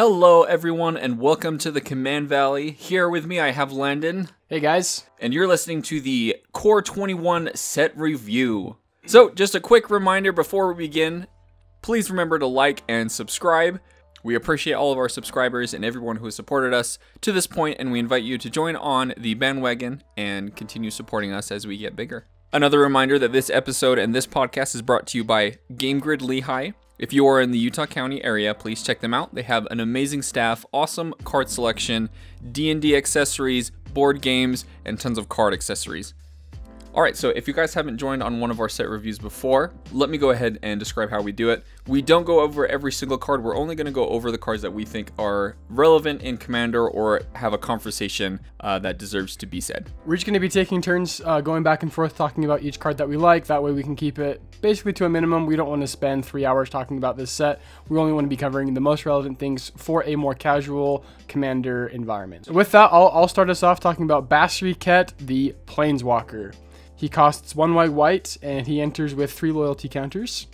Hello, everyone, and welcome to the Command Valley. Here with me, I have Landon, Hey guys. and you're listening to the Core 21 set review. So, just a quick reminder before we begin please remember to like and subscribe. We appreciate all of our subscribers and everyone who has supported us to this point, and we invite you to join on the bandwagon and continue supporting us as we get bigger. Another reminder that this episode and this podcast is brought to you by Game Grid Lehigh. If you are in the Utah County area, please check them out. They have an amazing staff, awesome card selection, D&D accessories, board games, and tons of card accessories. All right, so if you guys haven't joined on one of our set reviews before, let me go ahead and describe how we do it. We don't go over every single card. We're only going to go over the cards that we think are relevant in Commander or have a conversation uh, that deserves to be said. We're just going to be taking turns uh, going back and forth talking about each card that we like. That way we can keep it basically to a minimum. We don't want to spend three hours talking about this set. We only want to be covering the most relevant things for a more casual commander environment. With that, I'll, I'll start us off talking about Basri Ket, the Planeswalker. He costs one white white and he enters with three loyalty counters.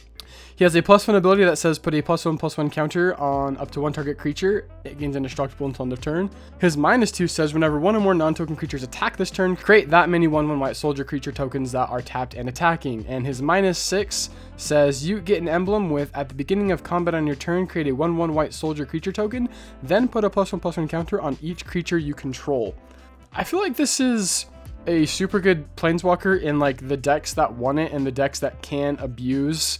He has a plus one ability that says put a plus one plus one counter on up to one target creature. It gains indestructible until end of turn. His minus two says whenever one or more non-token creatures attack this turn, create that many one one white soldier creature tokens that are tapped and attacking. And his minus six says you get an emblem with at the beginning of combat on your turn, create a one one white soldier creature token, then put a plus one plus one counter on each creature you control. I feel like this is a super good planeswalker in like the decks that want it and the decks that can abuse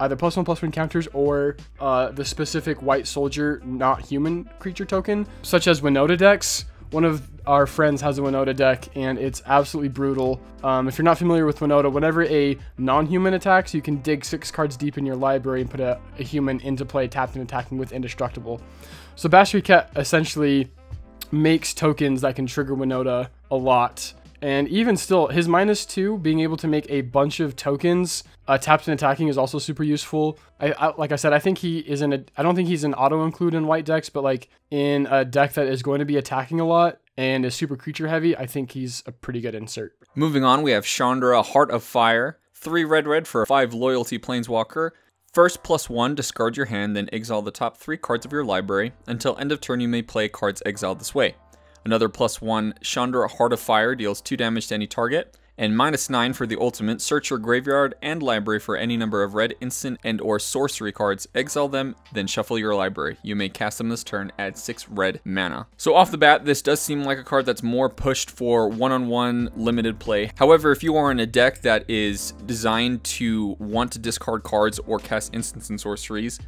either plus one plus one counters or uh, the specific white soldier not human creature token such as winota decks. One of our friends has a winota deck and it's absolutely brutal. Um, if you're not familiar with winota whenever a non-human attacks you can dig six cards deep in your library and put a, a human into play tapped and attacking with indestructible. So Basri Ket essentially makes tokens that can trigger winota a lot and even still, his minus two, being able to make a bunch of tokens uh, tapped and attacking is also super useful. I, I, like I said, I think he is in a. I don't think he's an auto include in white decks, but like in a deck that is going to be attacking a lot and is super creature heavy, I think he's a pretty good insert. Moving on, we have Chandra, Heart of Fire, three red red for five loyalty planeswalker. First plus one, discard your hand, then exile the top three cards of your library. Until end of turn, you may play cards exiled this way. Another plus one, Chandra Heart of Fire deals 2 damage to any target. And minus 9 for the ultimate, search your graveyard and library for any number of red instant and or sorcery cards, exile them, then shuffle your library. You may cast them this turn, add 6 red mana. So off the bat, this does seem like a card that's more pushed for one-on-one limited play. However, if you are in a deck that is designed to want to discard cards or cast instants and sorceries,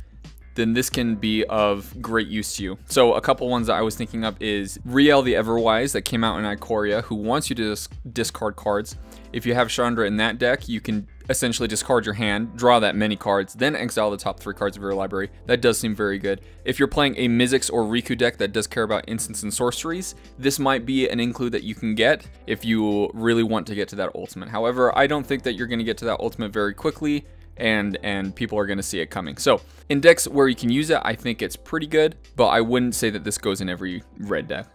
then this can be of great use to you. So a couple ones that I was thinking of is Rielle the Everwise that came out in Ikoria, who wants you to dis discard cards. If you have Chandra in that deck, you can essentially discard your hand, draw that many cards, then exile the top three cards of your library. That does seem very good. If you're playing a Mizzix or Riku deck that does care about instants and sorceries, this might be an include that you can get if you really want to get to that ultimate. However, I don't think that you're going to get to that ultimate very quickly and and people are going to see it coming. So in decks where you can use it, I think it's pretty good, but I wouldn't say that this goes in every red deck.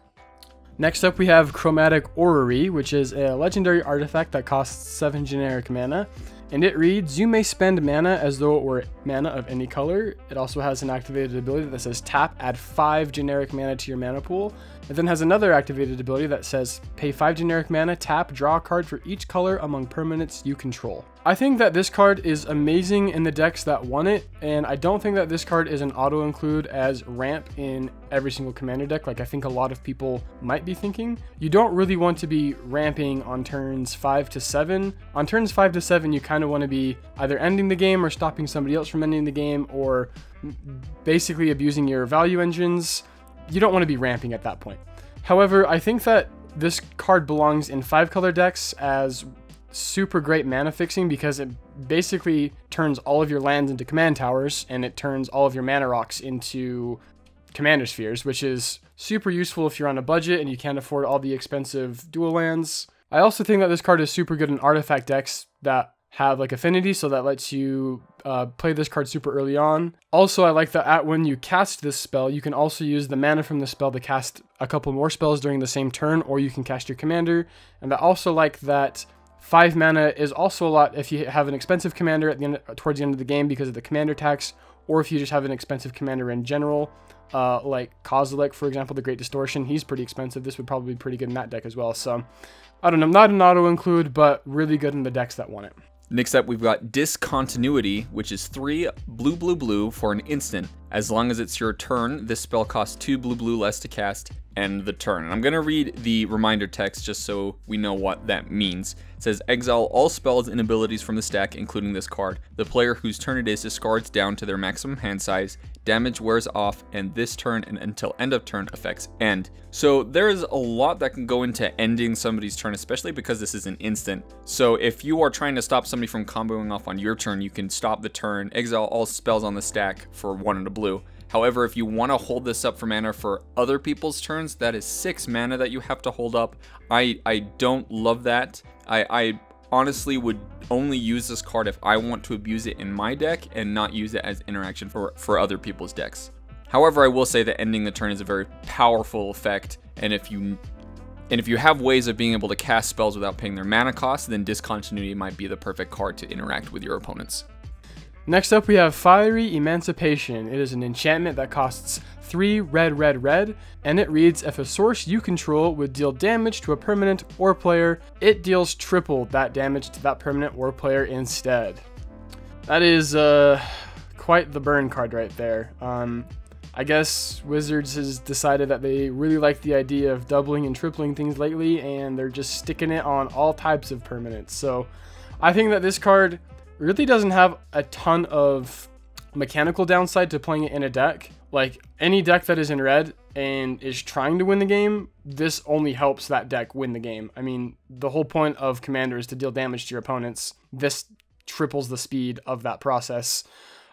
Next up, we have Chromatic Orrery, which is a legendary artifact that costs 7 generic mana. And it reads, you may spend mana as though it were mana of any color. It also has an activated ability that says tap, add 5 generic mana to your mana pool. It then has another activated ability that says pay 5 generic mana, tap, draw a card for each color among permanents you control. I think that this card is amazing in the decks that won it, and I don't think that this card is an auto include as ramp in every single commander deck like I think a lot of people might be thinking. You don't really want to be ramping on turns 5 to 7. On turns 5 to 7, you kind of want to be either ending the game or stopping somebody else from ending the game or basically abusing your value engines. You don't want to be ramping at that point. However, I think that this card belongs in 5 color decks as super great mana fixing because it basically turns all of your lands into command towers and it turns all of your mana rocks into commander spheres, which is super useful if you're on a budget and you can't afford all the expensive dual lands. I also think that this card is super good in artifact decks that have like affinity, so that lets you uh, play this card super early on. Also, I like that at when you cast this spell, you can also use the mana from the spell to cast a couple more spells during the same turn, or you can cast your commander. And I also like that Five mana is also a lot if you have an expensive commander at the end, towards the end of the game because of the commander tax, or if you just have an expensive commander in general, uh, like Kozilek, for example, the Great Distortion, he's pretty expensive. This would probably be pretty good in that deck as well. So, I don't know, not an auto include, but really good in the decks that want it. Next up, we've got Discontinuity, which is three blue, blue, blue for an instant. As long as it's your turn, this spell costs two blue, blue less to cast, and the turn. And I'm going to read the reminder text just so we know what that means. It says, Exile all spells and abilities from the stack, including this card. The player whose turn it is discards down to their maximum hand size. Damage wears off, and this turn and until end of turn effects end. So there's a lot that can go into ending somebody's turn, especially because this is an instant. So if you are trying to stop somebody from comboing off on your turn, you can stop the turn, exile all spells on the stack for one and a blue. However, if you want to hold this up for mana for other people's turns, that is six mana that you have to hold up. I, I don't love that. I, I honestly would only use this card if I want to abuse it in my deck and not use it as interaction for, for other people's decks. However, I will say that ending the turn is a very powerful effect, and if you and if you have ways of being able to cast spells without paying their mana cost, then Discontinuity might be the perfect card to interact with your opponents. Next up, we have Fiery Emancipation. It is an enchantment that costs 3 red, red, red, and it reads If a source you control would deal damage to a permanent or player, it deals triple that damage to that permanent or player instead. That is uh, quite the burn card right there. Um, I guess Wizards has decided that they really like the idea of doubling and tripling things lately, and they're just sticking it on all types of permanents. So I think that this card really doesn't have a ton of mechanical downside to playing it in a deck. Like any deck that is in red and is trying to win the game, this only helps that deck win the game. I mean, the whole point of Commander is to deal damage to your opponents. This triples the speed of that process.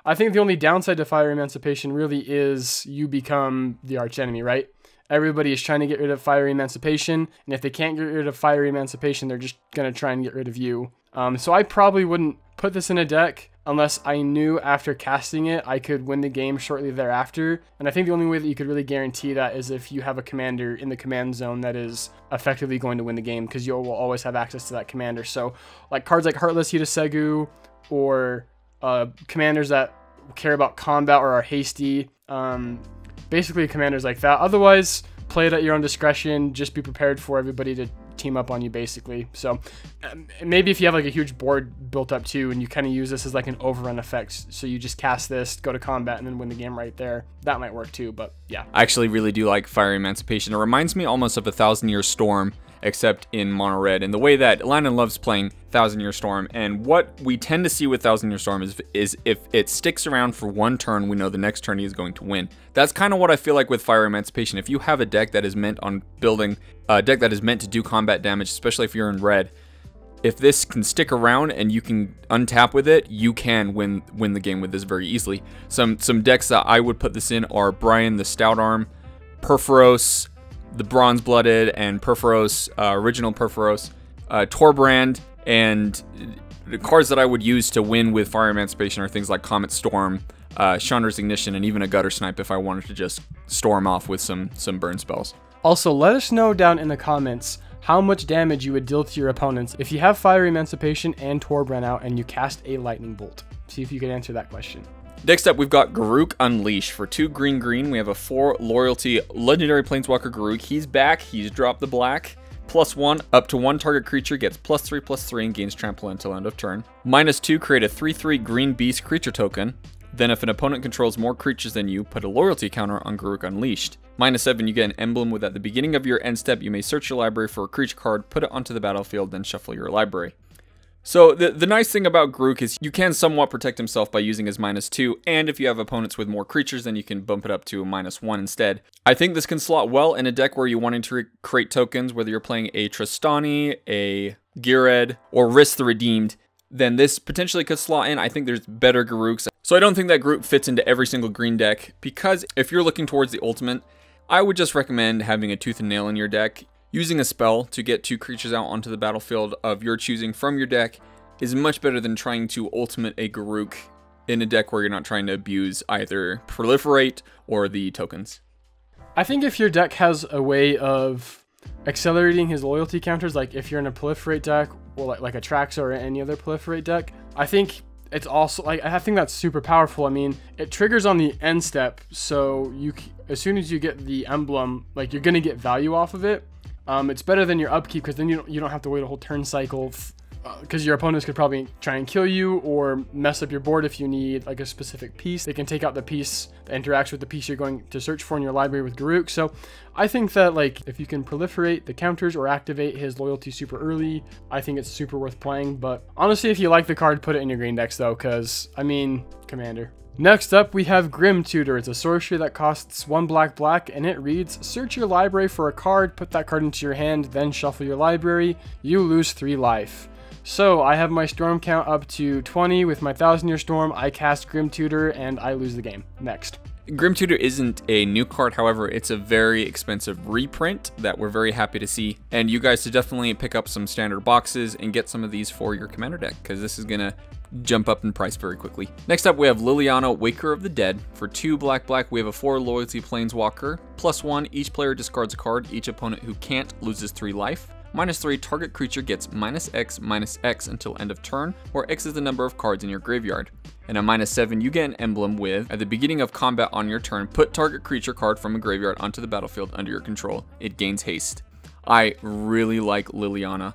I think the only downside to Fire Emancipation really is you become the archenemy, right? Everybody is trying to get rid of Fire Emancipation, and if they can't get rid of Fire Emancipation, they're just going to try and get rid of you. Um, so I probably wouldn't put this in a deck unless I knew after casting it I could win the game shortly thereafter. And I think the only way that you could really guarantee that is if you have a commander in the command zone that is effectively going to win the game because you will always have access to that commander. So like cards like Heartless Hidetsugu or uh, commanders that care about combat or are hasty. Um, basically commanders like that. Otherwise, play it at your own discretion. Just be prepared for everybody to team up on you basically. So um, maybe if you have like a huge board built up too, and you kind of use this as like an overrun effect, so you just cast this, go to combat, and then win the game right there. That might work too. But yeah, I actually really do like Fire Emancipation. It reminds me almost of a Thousand Year Storm except in mono red. And the way that Landon loves playing Thousand Year Storm, and what we tend to see with Thousand Year Storm is, is if it sticks around for one turn, we know the next turn he is going to win. That's kind of what I feel like with Fire Emancipation. If you have a deck that is meant on building, a deck that is meant to do combat damage, especially if you're in red, if this can stick around and you can untap with it, you can win win the game with this very easily. Some some decks that I would put this in are Brion the Stout Arm, Purphoros, the Bronze Blooded and Purphoros, uh, original Purphoros, uh, Torbran, and the cards that I would use to win with Fire Emancipation are things like Comet Storm, uh, Chandra's Ignition, and even a Gutter Snipe if I wanted to just storm off with some some burn spells. Also, let us know down in the comments how much damage you would deal to your opponents if you have Fire Emancipation and Torbran out and you cast a Lightning Bolt. See if you can answer that question. Next up, we've got Garruk Unleashed. For two green green, we have a four loyalty legendary planeswalker Garruk. He's back. He's dropped the black. Plus one, up to one target creature gets plus three, plus three, and gains trample until end of turn. Minus two, create a 3 3 green beast creature token. Then, if an opponent controls more creatures than you, put a loyalty counter on Garruk Unleashed. Minus 7, you get an emblem with at the beginning of your end step, you may search your library for a creature card, put it onto the battlefield, then shuffle your library. So the, the nice thing about Garruk is you can somewhat protect himself by using his minus 2, and if you have opponents with more creatures, then you can bump it up to a minus 1 instead. I think this can slot well in a deck where you're wanting to create tokens, whether you're playing a Trostani, a Ghired, or Rhys the Redeemed, then this potentially could slot in. I think there's better Garruks. So I don't think that Garruk fits into every single green deck, because if you're looking towards the ultimate, I would just recommend having a Tooth and Nail in your deck. Using a spell to get two creatures out onto the battlefield of your choosing from your deck is much better than trying to ultimate a Garruk in a deck where you're not trying to abuse either proliferate or the tokens. I think if your deck has a way of accelerating his loyalty counters, like if you're in a proliferate deck or like, like Atraxa or any other proliferate deck, I think it's also like I think that's super powerful. I mean, it triggers on the end step, so you as soon as you get the emblem, like you're gonna get value off of it. Um, it's better than your upkeep because then you don't, you don't have to wait a whole turn cycle because uh, your opponents could probably try and kill you or mess up your board if you need like a specific piece. They can take out the piece that interacts with the piece you're going to search for in your library with Garruk. So I think that like if you can proliferate the counters or activate his loyalty super early, I think it's super worth playing. But honestly, if you like the card, put it in your green decks though, because I mean, Commander. Next up, we have Grim Tutor. It's a sorcery that costs one black black, and it reads, search your library for a card, put that card into your hand, then shuffle your library. You lose three life. So I have my storm count up to 20 with my thousand year storm. I cast Grim Tutor and I lose the game. Next. Grim Tutor isn't a new card, however, it's a very expensive reprint that we're very happy to see. And you guys should definitely pick up some standard boxes and get some of these for your commander deck, because this is gonna jump up in price very quickly. Next up, we have Liliana, Waker of the Dead. For two black black, we have a four loyalty planeswalker. Plus one, each player discards a card. Each opponent who can't loses three life. Minus 3, target creature gets minus X minus X until end of turn, where X is the number of cards in your graveyard. And a minus 7, you get an emblem with, at the beginning of combat on your turn, put target creature card from a graveyard onto the battlefield under your control. It gains haste. I really like Liliana.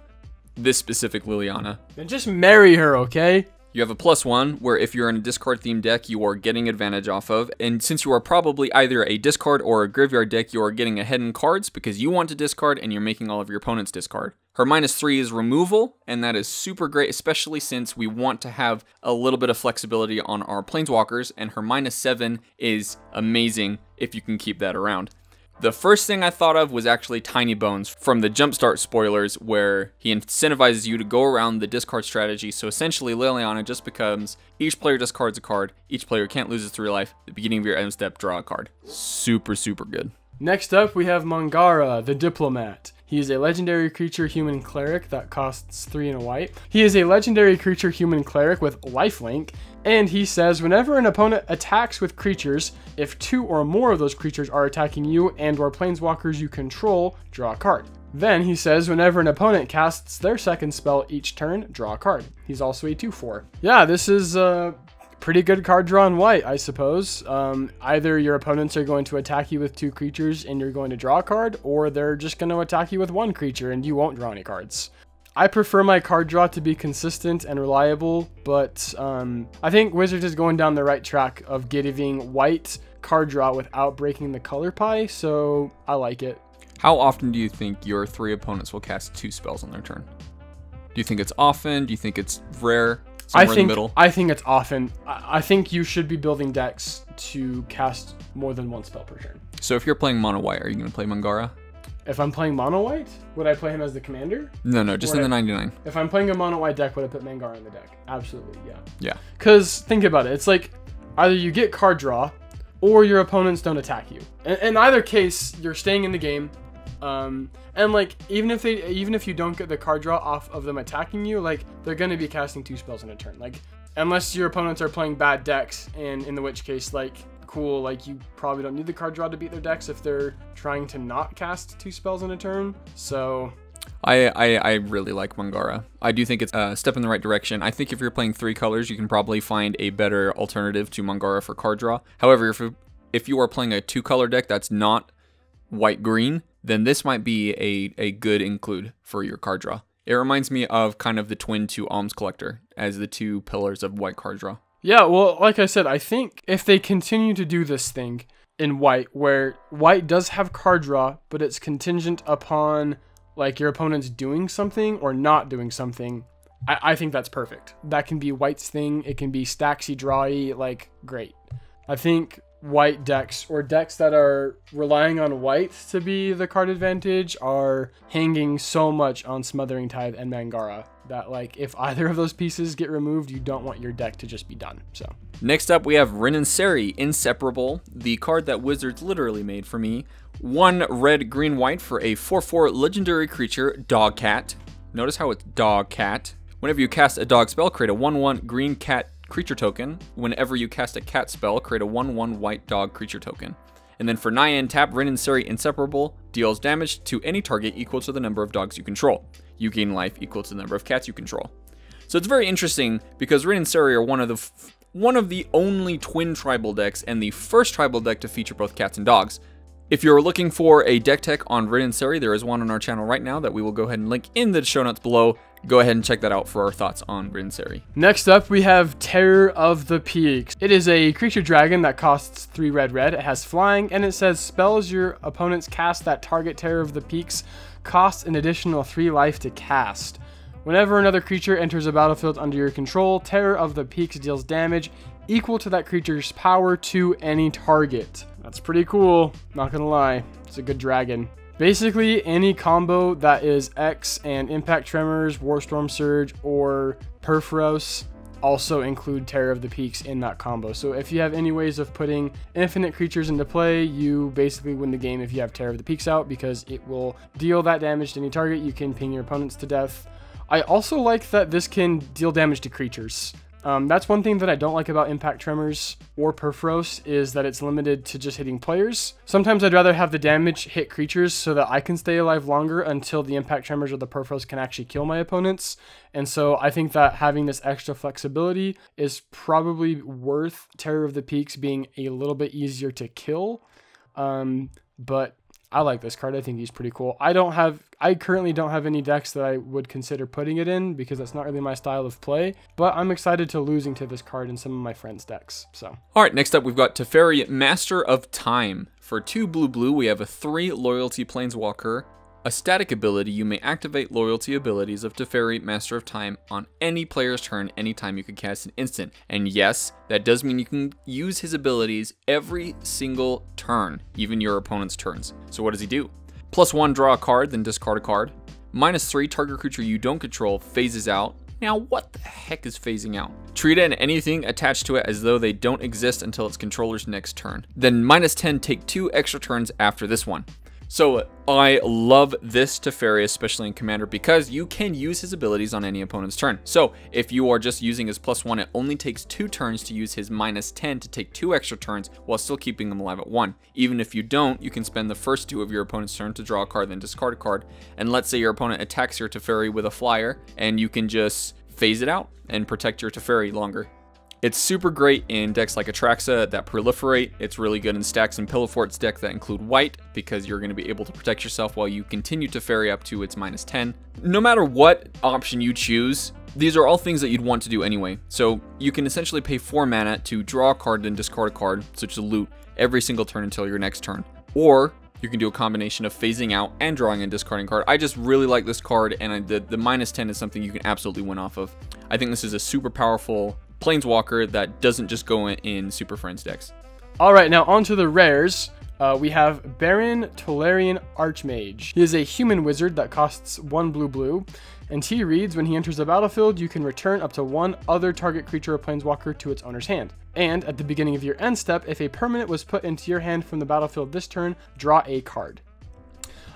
This specific Liliana. Then just marry her, okay? You have a plus one, where if you're in a discard themed deck, you are getting advantage off of. And since you are probably either a discard or a graveyard deck, you are getting ahead in cards because you want to discard and you're making all of your opponents discard. Her minus three is removal, and that is super great, especially since we want to have a little bit of flexibility on our planeswalkers, and her minus seven is amazing if you can keep that around. The first thing I thought of was actually Tiny Bones from the Jumpstart spoilers, where he incentivizes you to go around the discard strategy. So essentially, Liliana just becomes each player discards a card, each player can't lose his three life. The beginning of your end step, draw a card. Super, super good. Next up, we have Mangara, the Diplomat. He is a legendary creature human cleric that costs 3 and a white. He is a legendary creature human cleric with lifelink, and he says whenever an opponent attacks with creatures, if two or more of those creatures are attacking you and or planeswalkers you control, draw a card. Then he says whenever an opponent casts their second spell each turn, draw a card. He's also a 2-4. Yeah, this is uh, pretty good card draw in white, I suppose. Um, either your opponents are going to attack you with two creatures and you're going to draw a card, or they're just going to attack you with one creature and you won't draw any cards. I prefer my card draw to be consistent and reliable, but um, I think Wizards is going down the right track of giving white card draw without breaking the color pie, so I like it. How often do you think your three opponents will cast two spells on their turn? Do you think it's often? Do you think it's rare? I think I think it's often. I, I think you should be building decks to cast more than one spell per turn. So if you're playing mono white, are you going to play Mangara? If I'm playing mono white, would I play him as the commander? No, no, just in the 99. If I'm playing a mono white deck, would I put Mangara in the deck? Absolutely, yeah. Yeah. Because think about it, it's like either you get card draw, or your opponents don't attack you. In, in either case, you're staying in the game. Um, and like even if they even if you don't get the card draw off of them attacking you, like they're gonna be casting two spells in a turn. Like unless your opponents are playing bad decks, and in the which case like cool, like you probably don't need the card draw to beat their decks if they're trying to not cast two spells in a turn. So I, I, I really like Mangara. I do think it's a step in the right direction. I think if you're playing three colors, you can probably find a better alternative to Mangara for card draw. However, if if you are playing a two color deck that's not white green, then this might be a, a good include for your card draw. It reminds me of kind of the twin to Alms Collector as the two pillars of white card draw. Yeah, well, like I said, I think if they continue to do this thing in white, where white does have card draw, but it's contingent upon like your opponent's doing something or not doing something, I, I think that's perfect. That can be white's thing. It can be stacksy drawy, like great. I think white decks or decks that are relying on white to be the card advantage are hanging so much on Smothering Tithe and Mangara that like if either of those pieces get removed, you don't want your deck to just be done. So next up we have Rin and Seri, Inseparable, the card that Wizards literally made for me. One red, green, white for a 4-4 legendary creature, Dog Cat. Notice how it's Dog Cat. Whenever you cast a dog spell, create a 1-1 green cat creature token. Whenever you cast a cat spell, create a 1 1 white dog creature token. And then for Nyan, tap Rin and Seri Inseparable deals damage to any target equal to the number of dogs you control. You gain life equal to the number of cats you control. So it's very interesting because Rin and Seri are one of the f- one of the only twin tribal decks and the first tribal deck to feature both cats and dogs. If you're looking for a deck tech on and Seri, there is one on our channel right now that we will go ahead and link in the show notes below. Go ahead and check that out for our thoughts on Rin and Next up, we have Terror of the Peaks. It is a creature dragon that costs 3 red red. It has flying, and it says spells your opponents cast that target Terror of the Peaks costs an additional 3 life to cast. Whenever another creature enters a battlefield under your control, Terror of the Peaks deals damage equal to that creature's power to any target. That's pretty cool, not gonna lie. It's a good dragon. Basically, any combo that is X and Impact Tremors, Warstorm Surge, or Purphoros also include Terror of the Peaks in that combo. So if you have any ways of putting infinite creatures into play, you basically win the game if you have Terror of the Peaks out because it will deal that damage to any target. You can ping your opponents to death. I also like that this can deal damage to creatures. Um, that's one thing that I don't like about Impact Tremors or Purphoros is that it's limited to just hitting players. Sometimes I'd rather have the damage hit creatures so that I can stay alive longer until the Impact Tremors or the Purphoros can actually kill my opponents. And so I think that having this extra flexibility is probably worth Terror of the Peaks being a little bit easier to kill. Um, but I like this card. I think he's pretty cool. I don't have, I currently don't have any decks that I would consider putting it in because that's not really my style of play. But I'm excited to losing to this card in some of my friends' decks. So. All right, next up we've got Teferi, Master of Time. For two blue blue, we have a three loyalty planeswalker a static ability, you may activate loyalty abilities of Teferi, Master of Time, on any player's turn anytime you can cast an instant. And yes, that does mean you can use his abilities every single turn, even your opponent's turns. So what does he do? Plus one, draw a card, then discard a card. Minus three, target creature you don't control phases out. Now, what the heck is phasing out? Treat it and anything attached to it as though they don't exist until its controller's next turn. Then minus 10, take two extra turns after this one. So I love this Teferi, especially in Commander, because you can use his abilities on any opponent's turn. So if you are just using his plus one, it only takes two turns to use his minus 10 to take two extra turns while still keeping them alive at one. Even if you don't, you can spend the first two of your opponent's turn to draw a card, then discard a card. And let's say your opponent attacks your Teferi with a flyer, and you can just phase it out and protect your Teferi longer. It's super great in decks like Atraxa that proliferate. It's really good in Stacks and Pillowfort's deck that include white because you're going to be able to protect yourself while you continue to ferry up to its minus 10. No matter what option you choose, these are all things that you'd want to do anyway. So you can essentially pay 4 mana to draw a card and discard a card, such as loot, every single turn until your next turn. Or you can do a combination of phasing out and drawing and discarding card. I just really like this card, and the, the minus 10 is something you can absolutely win off of. I think this is a super powerful Planeswalker that doesn't just go in Super Friends decks. All right, now onto the rares. Uh, we have Barrin Tolarian Archmage. He is a human wizard that costs one blue blue, and he reads when he enters the battlefield, you can return up to one other target creature or planeswalker to its owner's hand. And at the beginning of your end step, if a permanent was put into your hand from the battlefield this turn, draw a card.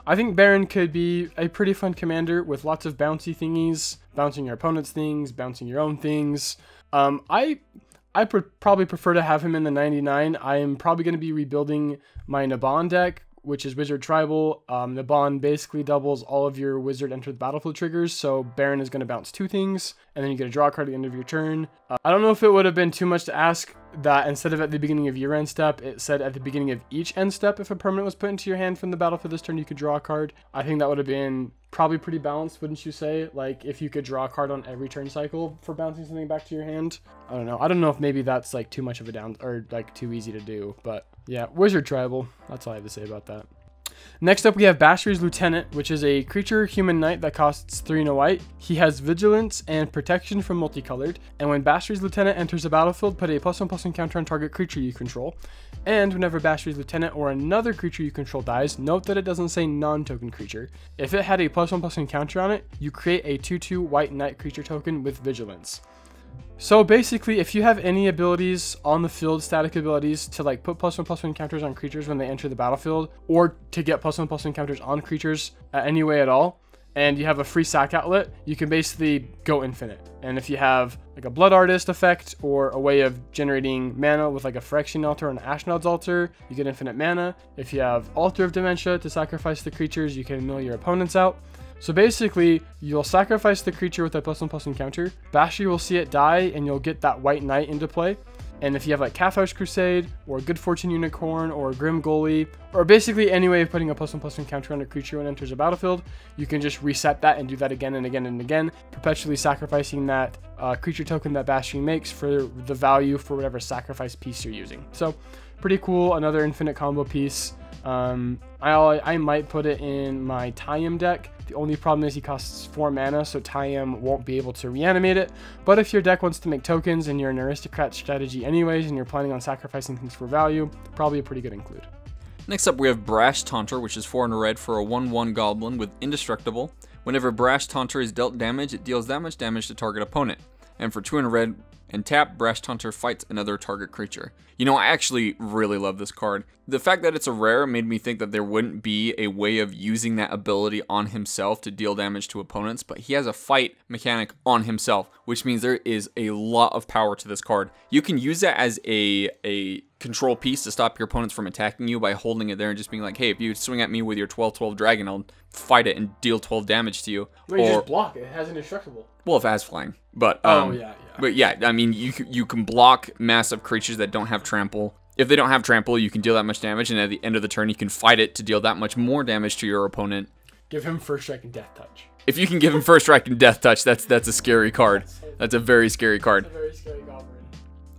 I think Barrin could be a pretty fun commander with lots of bouncy thingies, bouncing your opponent's things, bouncing your own things. Um, I I pr probably prefer to have him in the 99. I am probably going to be rebuilding my Naban deck which is Wizard Tribal. Um, the bond basically doubles all of your Wizard enter the battlefield triggers, so Barrin is going to bounce two things, and then you get a draw card at the end of your turn. Uh, I don't know if it would have been too much to ask that instead of at the beginning of your end step, it said at the beginning of each end step, if a permanent was put into your hand from the battlefield this turn, you could draw a card. I think that would have been probably pretty balanced, wouldn't you say? Like if you could draw a card on every turn cycle for bouncing something back to your hand. I don't know. I don't know if maybe that's like too much of a down or like too easy to do, but yeah, Wizard Tribal. That's all I have to say about that. Next up, we have Basri's Lieutenant, which is a creature human knight that costs 3 and a white. He has vigilance and protection from multicolored, and when Basri's Lieutenant enters the battlefield, put a plus 1 plus 1 counter on target creature you control. And whenever Basri's Lieutenant or another creature you control dies, note that it doesn't say non token creature. If it had a plus 1 plus 1 counter on it, you create a 2 2 white knight creature token with vigilance. So basically, if you have any abilities on the field, static abilities, to like put plus one plus one counters on creatures when they enter the battlefield, or to get plus one plus one counters on creatures uh, any way at all, and you have a free sack outlet, you can basically go infinite. And if you have like a Blood Artist effect or a way of generating mana with like a Phyrexian Altar and Ashnod's Altar, you get infinite mana. If you have Altar of Dementia to sacrifice the creatures, you can mill your opponents out. So basically, you'll sacrifice the creature with a plus one plus encounter. Basher will see it die, and you'll get that White Knight into play. And if you have like Cathars Crusade, or Good Fortune Unicorn, or Grumgully, or basically any way of putting a plus one plus encounter on a creature when it enters a battlefield, you can just reset that and do that again and again and again, perpetually sacrificing that uh, creature token that Bastion makes for the value for whatever sacrifice piece you're using. So, pretty cool. Another infinite combo piece. Um, I, I might put it in my Tayam deck. The only problem is he costs 4 mana, so Tayam won't be able to reanimate it. But if your deck wants to make tokens and you're an aristocrat strategy anyways, and you're planning on sacrificing things for value, probably a pretty good include. Next up, we have Brash Taunter, which is 4 in red for a 1 1 goblin with indestructible. Whenever Brash Taunter is dealt damage, it deals that much damage to target opponent. And for 2 in red, and tap, Brash Taunter fights another target creature. You know, I actually really love this card. The fact that it's a rare made me think that there wouldn't be a way of using that ability on himself to deal damage to opponents, but he has a fight mechanic on himself, which means there is a lot of power to this card. You can use that as a, a control piece to stop your opponents from attacking you by holding it there and just being like, hey, if you swing at me with your 12-12 dragon, I'll fight it and deal 12 damage to you. Wait, or, you just block it. It has indestructible. Well, if it has flying. But, oh, um, oh, yeah, yeah. But yeah, I mean, you, you can block massive creatures that don't have trample. If they don't have trample, you can deal that much damage, and at the end of the turn, you can fight it to deal that much more damage to your opponent. Give him first strike and death touch. If you can give him first strike and death touch, that's that's a scary card. That's a very scary card. Very scary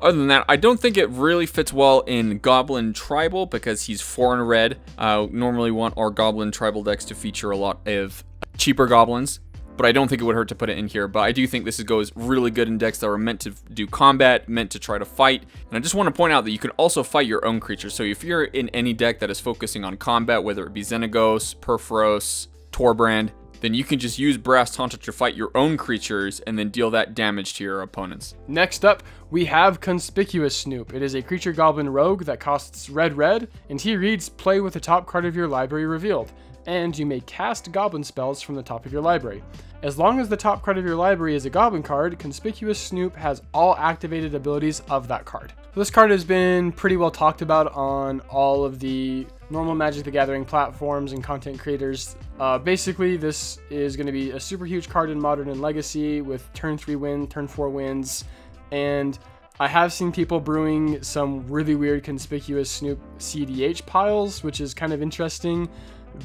Other than that, I don't think it really fits well in Goblin Tribal because he's four in red. Uh, normally want our Goblin Tribal decks to feature a lot of cheaper goblins but I don't think it would hurt to put it in here. But I do think this goes really good in decks that are meant to do combat, meant to try to fight. And I just want to point out that you can also fight your own creatures. So if you're in any deck that is focusing on combat, whether it be Xenagos, Purphoros, Torbran, then you can just use Brash Taunter to fight your own creatures and then deal that damage to your opponents. Next up, we have Conspicuous Snoop. It is a creature goblin rogue that costs red red, and he reads play with the top card of your library revealed and you may cast goblin spells from the top of your library. As long as the top card of your library is a goblin card, Conspicuous Snoop has all activated abilities of that card. This card has been pretty well talked about on all of the normal Magic the Gathering platforms and content creators. Uh, basically, this is going to be a super huge card in Modern and Legacy with turn 3 win, turn 4 wins, and I have seen people brewing some really weird Conspicuous Snoop CDH piles, which is kind of interesting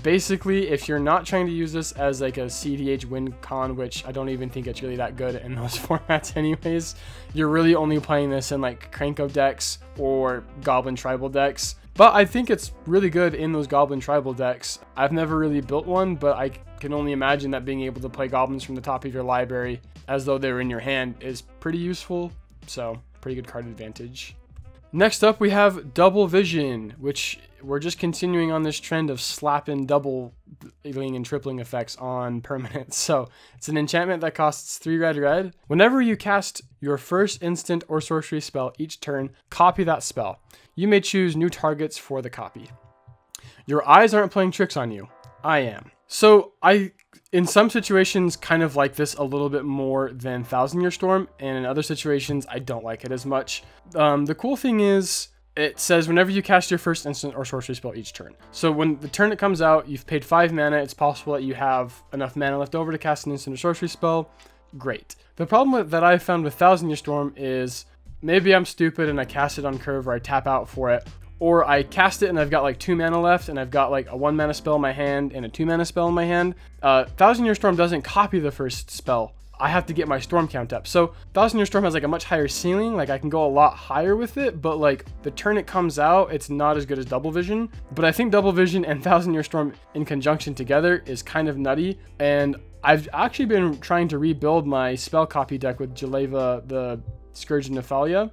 basically, if you're not trying to use this as like a CDH win con, which I don't even think it's really that good in those formats anyways, you're really only playing this in like Krenko decks or Goblin Tribal decks. But I think it's really good in those Goblin Tribal decks. I've never really built one, but I can only imagine that being able to play Goblins from the top of your library as though they're in your hand is pretty useful. So, pretty good card advantage. Next up, we have Double Vision, which we're just continuing on this trend of slapping double, doubling and tripling effects on permanents. So it's an enchantment that costs three red red. Whenever you cast your first instant or sorcery spell each turn, copy that spell. You may choose new targets for the copy. Your eyes aren't playing tricks on you. I am. So I, in some situations, kind of like this a little bit more than Thousand Year Storm, and in other situations, I don't like it as much. Um, the cool thing is, it says whenever you cast your first instant or sorcery spell each turn. So when the turn it comes out, you've paid five mana. It's possible that you have enough mana left over to cast an instant or sorcery spell. Great. The problem that I found with Thousand Year Storm is maybe I'm stupid and I cast it on curve or I tap out for it, or I cast it and I've got like two mana left and I've got like a one mana spell in my hand and a two mana spell in my hand. Uh, Thousand Year Storm doesn't copy the first spell. I have to get my storm count up. So Thousand Year Storm has like a much higher ceiling. Like I can go a lot higher with it, but like the turn it comes out, it's not as good as Double Vision. But I think Double Vision and Thousand Year Storm in conjunction together is kind of nutty. And I've actually been trying to rebuild my spell copy deck with Jaleva the Scourge of Nephalia.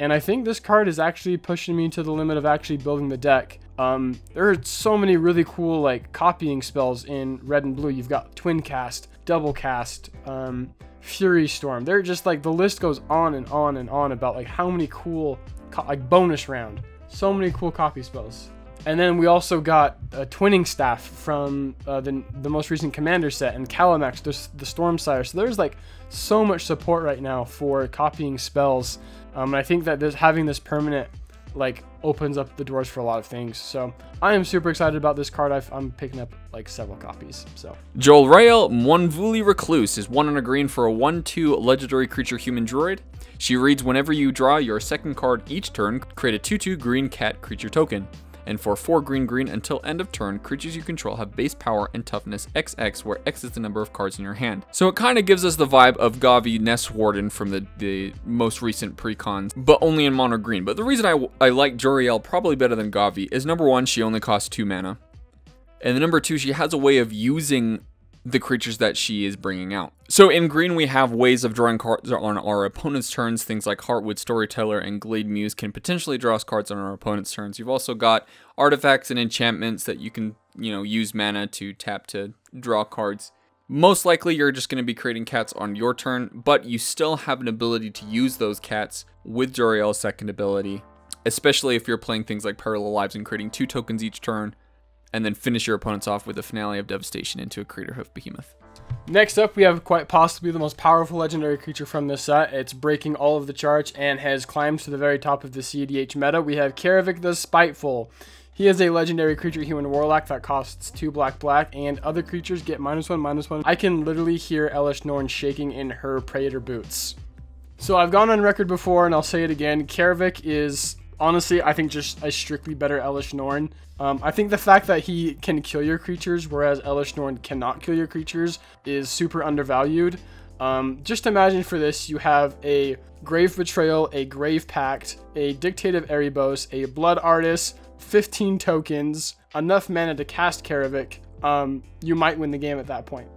And I think this card is actually pushing me to the limit of actually building the deck. Um, there are so many really cool like copying spells in red and blue. You've got Twin Cast, Double Cast, um, Fury Storm. They're just like the list goes on and on and on about like how many cool like bonus round. So many cool copy spells. And then we also got a twinning staff from uh, the, the most recent commander set and Kalamax, the, the Stormsire. So there's like so much support right now for copying spells um, and I think that this, having this permanent like opens up the doors for a lot of things. So I am super excited about this card. i am picking up like several copies. So Jolrael Mwonvuli Recluse is one on a green for a 1-2 legendary creature human droid. She reads whenever you draw your second card each turn, create a 2-2 green cat creature token and for 4 green green until end of turn, creatures you control have base power and toughness XX, where X is the number of cards in your hand. So it kind of gives us the vibe of Gavi Nest Warden from the, the most recent precons, but only in mono green. But the reason I, I like Jolrael probably better than Gavi is number one, she only costs 2 mana. And the number two, she has a way of using the creatures that she is bringing out. So in green, we have ways of drawing cards on our opponent's turns. Things like Heartwood Storyteller and Glade Muse can potentially draw us cards on our opponent's turns. You've also got artifacts and enchantments that you can, you know, use mana to tap to draw cards. Most likely, you're just going to be creating cats on your turn, but you still have an ability to use those cats with Jolrael's second ability, especially if you're playing things like Parallel Lives and creating two tokens each turn and then finish your opponents off with a finale of devastation into a Craterhoof Behemoth. Next up, we have quite possibly the most powerful legendary creature from this set. It's breaking all of the charts and has climbed to the very top of the CEDH meta. We have Kaervek the Spiteful. He is a legendary creature human warlock that costs 2 black black, and other creatures get minus 1 minus 1. I can literally hear Elesh Norn shaking in her Praetor boots. So I've gone on record before, and I'll say it again. Kaervek is honestly, I think just a strictly better Elesh Norn. Um, I think the fact that he can kill your creatures, whereas Elesh Norn cannot kill your creatures, is super undervalued. Um, just imagine for this, you have a Grave Betrayal, a Grave Pact, a Dictate of Erebos, a Blood Artist, 15 tokens, enough mana to cast Kaervek. Um, you might win the game at that point.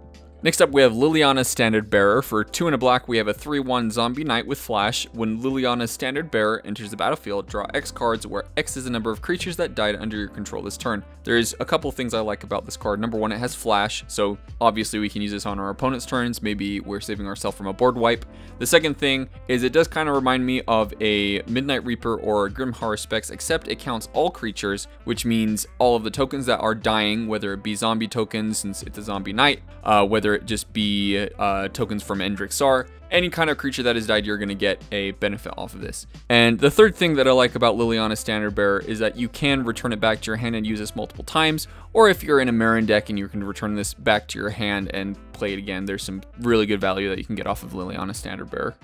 Next up, we have Liliana's Standard Bearer. For 2 and a black, we have a 3-1 Zombie Knight with Flash. When Liliana's Standard Bearer enters the battlefield, draw X cards, where X is the number of creatures that died under your control this turn. There's a couple things I like about this card. Number one, it has Flash, so obviously we can use this on our opponent's turns. Maybe we're saving ourselves from a board wipe. The second thing is it does kind of remind me of a Midnight Reaper or Grim Haruspex, except it counts all creatures, which means all of the tokens that are dying, whether it be zombie tokens, since it's a Zombie Knight, uh, whether just be uh, tokens from Endrek Sahr. Any kind of creature that has died, you're going to get a benefit off of this. And the third thing that I like about Liliana Standard Bearer is that you can return it back to your hand and use this multiple times, or if you're in a Meren deck and you can return this back to your hand and play it again, there's some really good value that you can get off of Liliana Standard Bearer.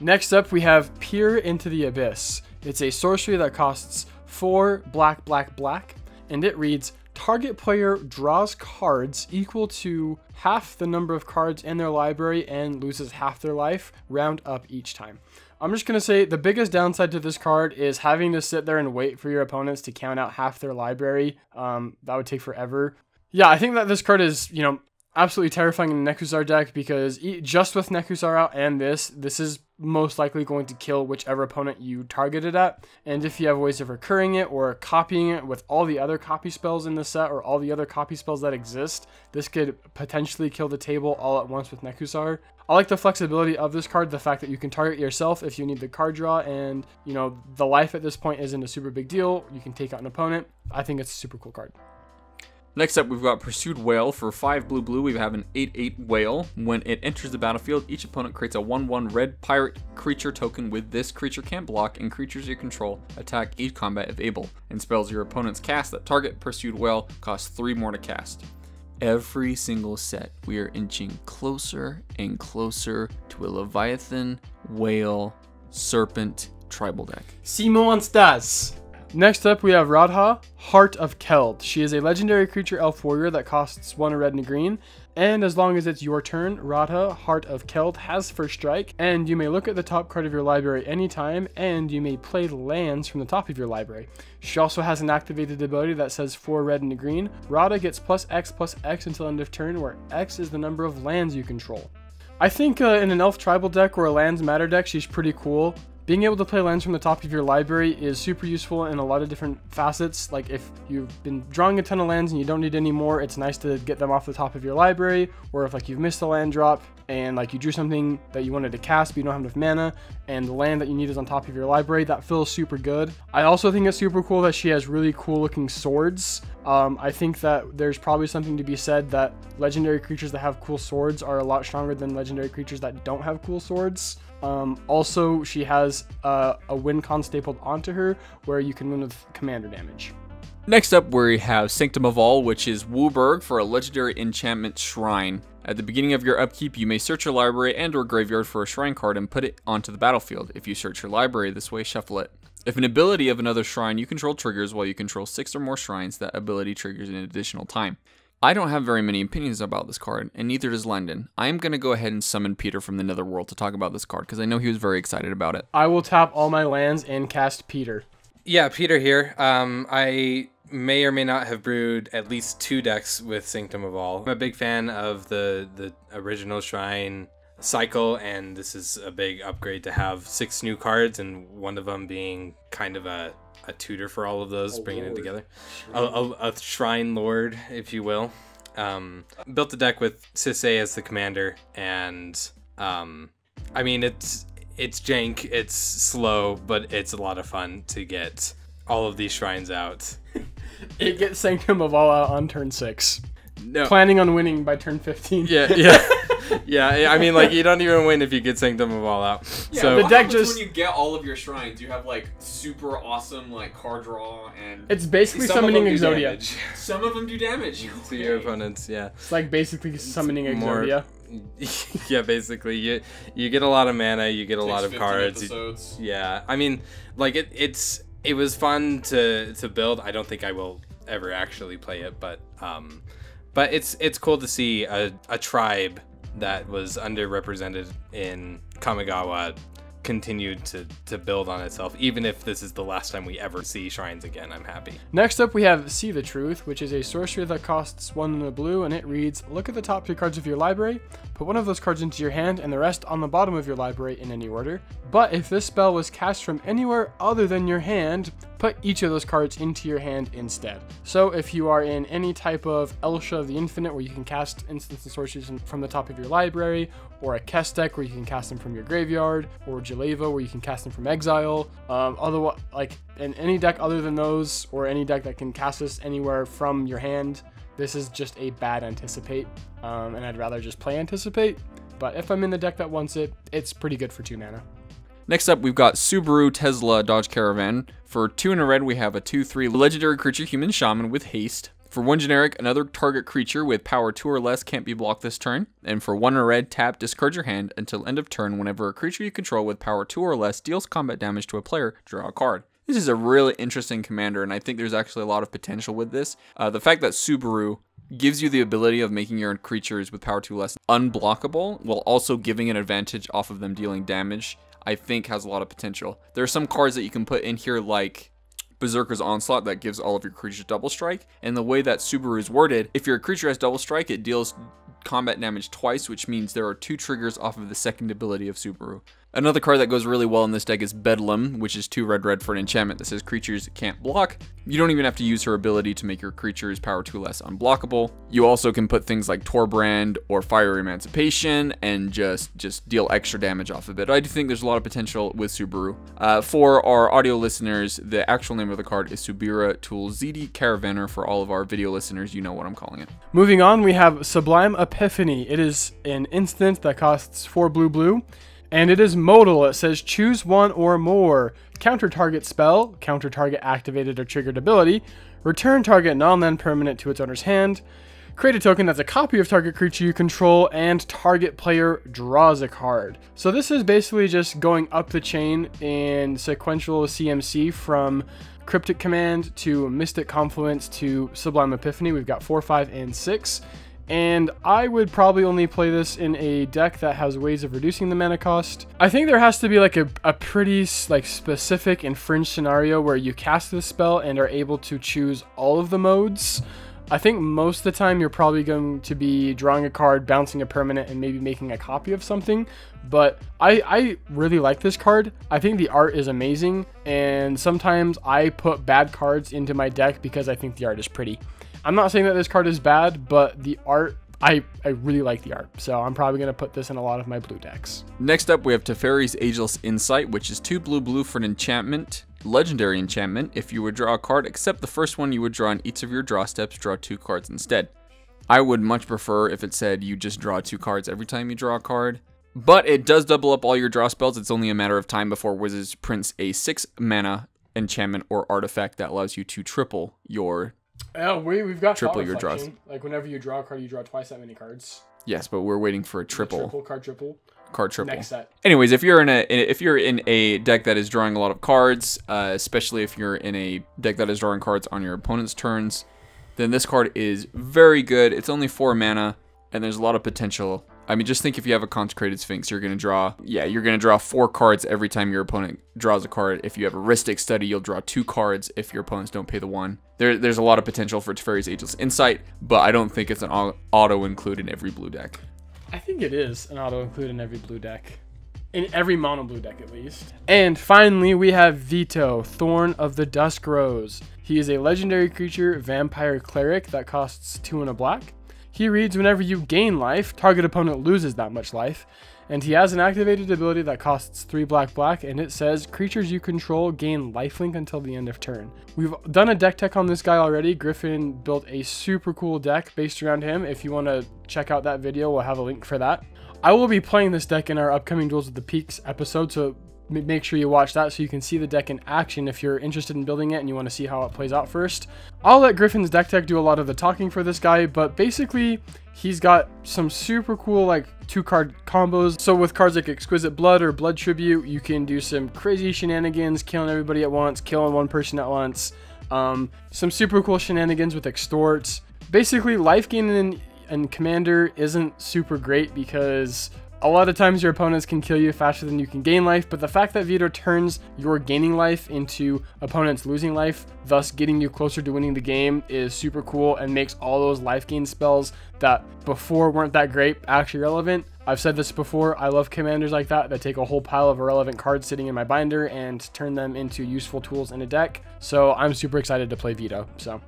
Next up, we have Peer into the Abyss. It's a sorcery that costs 4 black, black, black, and it reads target player draws cards equal to half the number of cards in their library and loses half their life, round up each time. I'm just going to say the biggest downside to this card is having to sit there and wait for your opponents to count out half their library. Um, that would take forever. Yeah, I think that this card is, you know, absolutely terrifying in the Nekusar deck because just with Nekusar out and this, this is most likely going to kill whichever opponent you targeted at. And if you have ways of recurring it or copying it with all the other copy spells in the set or all the other copy spells that exist, this could potentially kill the table all at once with Nekusar. I like the flexibility of this card, the fact that you can target yourself if you need the card draw, and you know, the life at this point isn't a super big deal. You can take out an opponent. I think it's a super cool card. Next up, we've got Pursued Whale. For 5 blue blue, we have an 8 8 whale. When it enters the battlefield, each opponent creates a 1 1 red pirate creature token with this creature can't block, and creatures you control attack each combat if able. And spells your opponent's cast that target Pursued Whale cost 3 more to cast. Every single set, we are inching closer and closer to a Leviathan, Whale, Serpent tribal deck. See monsters! Next up, we have Radha, Heart of Keld. She is a legendary creature elf warrior that costs one red and a green. And as long as it's your turn, Radha, Heart of Keld has first strike, and you may look at the top card of your library anytime, and you may play lands from the top of your library. She also has an activated ability that says 4 red and a green. Radha gets plus X plus X until end of turn, where X is the number of lands you control. I think uh, in an elf tribal deck or a lands matter deck, she's pretty cool. Being able to play lands from the top of your library is super useful in a lot of different facets. Like if you've been drawing a ton of lands and you don't need any more, it's nice to get them off the top of your library. Or if like you've missed a land drop and like you drew something that you wanted to cast but you don't have enough mana and the land that you need is on top of your library that feels super good i also think it's super cool that she has really cool looking swords um, i think that there's probably something to be said that legendary creatures that have cool swords are a lot stronger than legendary creatures that don't have cool swords um, also she has uh, a win con stapled onto her where you can win with commander damage Next up, we have Sanctum of All, which is WUBRG for a legendary enchantment shrine. At the beginning of your upkeep, you may search your library and or graveyard for a shrine card and put it onto the battlefield. If you search your library this way, shuffle it. If an ability of another shrine you control triggers while you control six or more shrines, that ability triggers an additional time. I don't have very many opinions about this card, and neither does Landon. I am going to go ahead and summon Peter from the Netherworld to talk about this card, because I know he was very excited about it. I will tap all my lands and cast Peter. Yeah, Peter here. Um, I may or may not have brewed at least two decks with Sanctum of All. I'm a big fan of the the original Shrine cycle, and this is a big upgrade to have six new cards, and one of them being kind of a a tutor for all of those, bringing it together. A, a, a Shrine Lord, if you will. Um, built the deck with Sisay as the commander, and um, I mean it's it's jank, it's slow, but it's a lot of fun to get all of these shrines out. It gets Sanctum of All out on turn six. No. Planning on winning by turn 15. Yeah, yeah, yeah. I mean, like you don't even win if you get Sanctum of All out. so the deck just- when you get all of your shrines, you have like super awesome like card draw and It's basically some summoning them Exodia. damage some of them do damage. to your opponents. Yeah, It's like basically summoning more- Exodia. yeah. Basically, you you get a lot of mana, you get a lot of cards. you- Yeah, I mean, like it, it's it was fun to to build. I don't think I will ever actually play it, but um, but it's it's cool to see a, a tribe that was underrepresented in Kamigawa continued to to build on itself. Even if this is the last time we ever see shrines again, I'm happy. Next up, we have See the Truth, which is a sorcery that costs one in the blue, and it reads Look at the top three cards of your library, put one of those cards into your hand, and the rest on the bottom of your library in any order. But if this spell was cast from anywhere other than your hand, put each of those cards into your hand instead. So if you are in any type of Elsha of the Infinite, where you can cast instants and sorceries from the top of your library, or a Kess deck where you can cast them from your graveyard, or Jeleva where you can cast them from exile. Um, otherwise, like in any deck other than those, or any deck that can cast this anywhere from your hand, this is just a bad anticipate, um, and I'd rather just play anticipate. But if I'm in the deck that wants it, it's pretty good for two mana. Next up, we've got Subaru Tesla Dodge Caravan. For two in a red, we have a 2 3 legendary creature human shaman with haste. For one generic, another target creature with power 2 or less can't be blocked this turn. And for one in red, tap, discard your hand until end of turn whenever a creature you control with power 2 or less deals combat damage to a player, draw a card. This is a really interesting commander, and I think there's actually a lot of potential with this. Uh, the fact that Subaru gives you the ability of making your creatures with power 2 less unblockable while also giving an advantage off of them dealing damage I think has a lot of potential. There are some cards that you can put in here like Berserker's Onslaught that gives all of your creatures double strike. And the way that Subaru is worded, if your creature has double strike, it deals combat damage twice, which means there are two triggers off of the second ability of Subaru. Another card that goes really well in this deck is Bedlam, which is 2 red red for an enchantment that says creatures can't block. You don't even have to use her ability to make your creatures power 2 less unblockable. You also can put things like Torbran or Fiery Emancipation and just just deal extra damage off of it. I do think there's a lot of potential with Subaru. Uh, for our audio listeners, the actual name of the card is Subira Tulzidi Caravanner. For all of our video listeners, you know what I'm calling it. Moving on, we have Sublime Epiphany. It is an instant that costs 4 blue blue, and it is modal. It says choose one or more. Counter target spell, counter target activated or triggered ability, return target non land permanent to its owner's hand, create a token that's a copy of target creature you control, and target player draws a card. So this is basically just going up the chain in sequential CMC from Cryptic Command to Mystic Confluence to Sublime Epiphany. We've got 4, 5, and 6. And I would probably only play this in a deck that has ways of reducing the mana cost. I think there has to be like a, a pretty like specific and fringe scenario where you cast this spell and are able to choose all of the modes. I think most of the time you're probably going to be drawing a card, bouncing a permanent, and maybe making a copy of something. But I, I really like this card. I think the art is amazing, and sometimes I put bad cards into my deck because I think the art is pretty. I'm not saying that this card is bad, but the art I, I really like the art. So I'm probably going to put this in a lot of my blue decks. Next up, we have Teferi's Ageless Insight, which is two blue blue for an enchantment. Legendary enchantment. If you would draw a card, except the first one you would draw on each of your draw steps, draw two cards instead. I would much prefer if it said you just draw two cards every time you draw a card. But it does double up all your draw spells. It's only a matter of time before Wizards prints a 6 mana enchantment or artifact that allows you to triple your. Oh, we, we've got Triple your draws. Like whenever you draw a card, you draw twice that many cards. Yes, but we're waiting for a triple, Triple card, triple. card triple. Next set. Anyways, if you're in a if you're in a deck that is drawing a lot of cards, uh, especially if you're in a deck that is drawing cards on your opponent's turns, then this card is very good. It's only four mana, and there's a lot of potential. I mean, just think if you have a consecrated sphinx, you're gonna draw yeah, you're gonna draw four cards every time your opponent draws a card. If you have a Rhystic Study, you'll draw two cards if your opponents don't pay the one. There, there's a lot of potential for Teferi's Ageless Insight, but I don't think it's an auto include in every blue deck. I think it is an auto include in every blue deck. In every mono blue deck, at least. And finally, we have Vito, Thorn of the Dusk Rose. He is a legendary creature, vampire cleric that costs two and a black. He reads whenever you gain life, target opponent loses that much life. And he has an activated ability that costs 3 black black, and it says creatures you control gain lifelink until the end of turn. We've done a deck tech on this guy already. Griffin built a super cool deck based around him. If you want to check out that video, we'll have a link for that. I will be playing this deck in our upcoming Duels of the Peaks episode, so make sure you watch that so you can see the deck in action if you're interested in building it and you want to see how it plays out first. I'll let Griffin's deck tech do a lot of the talking for this guy, but basically he's got some super cool like two card combos. So with cards like Exquisite Blood or Blood Tribute, you can do some crazy shenanigans, killing everybody at once, killing one person at once. Um, some super cool shenanigans with Extorts. Basically, life gain in, in Commander isn't super great because a lot of times your opponents can kill you faster than you can gain life, but the fact that Vito turns your gaining life into opponents losing life, thus getting you closer to winning the game, is super cool and makes all those life gain spells that before weren't that great actually relevant. I've said this before, I love commanders like that that take a whole pile of irrelevant cards sitting in my binder and turn them into useful tools in a deck. So I'm super excited to play Vito. So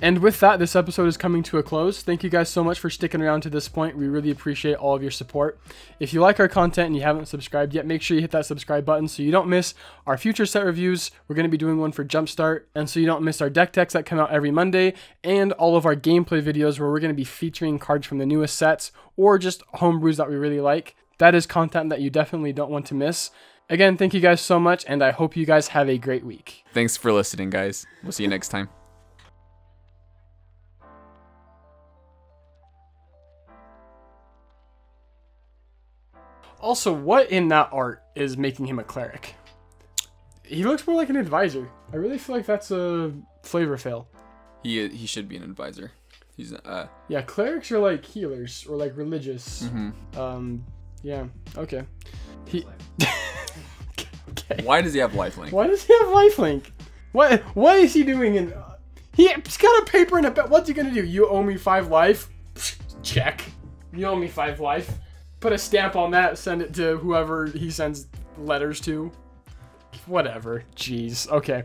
and with that, this episode is coming to a close. Thank you guys so much for sticking around to this point. We really appreciate all of your support. If you like our content and you haven't subscribed yet, make sure you hit that subscribe button so you don't miss our future set reviews. We're going to be doing one for Jumpstart, and so you don't miss our deck techs that come out every Monday, and all of our gameplay videos where we're going to be featuring cards from the newest sets or just homebrews that we really like. That is content that you definitely don't want to miss. Again, thank you guys so much, and I hope you guys have a great week. Thanks for listening, guys. We'll see you next time. Also, what in that art is making him a cleric? He looks more like an advisor. I really feel like that's a flavor fail. He he should be an advisor. He's uh Yeah, clerics are like healers or like religious. mhm. Um, yeah, okay. He. okay. Why does he have lifelink? Why does he have lifelink? What What is he doing? In he's got a paper and a pen. What's he gonna do? You owe me five life. Check. You owe me five life. Put a stamp on that. Send it to whoever he sends letters to. Whatever. Jeez. Okay.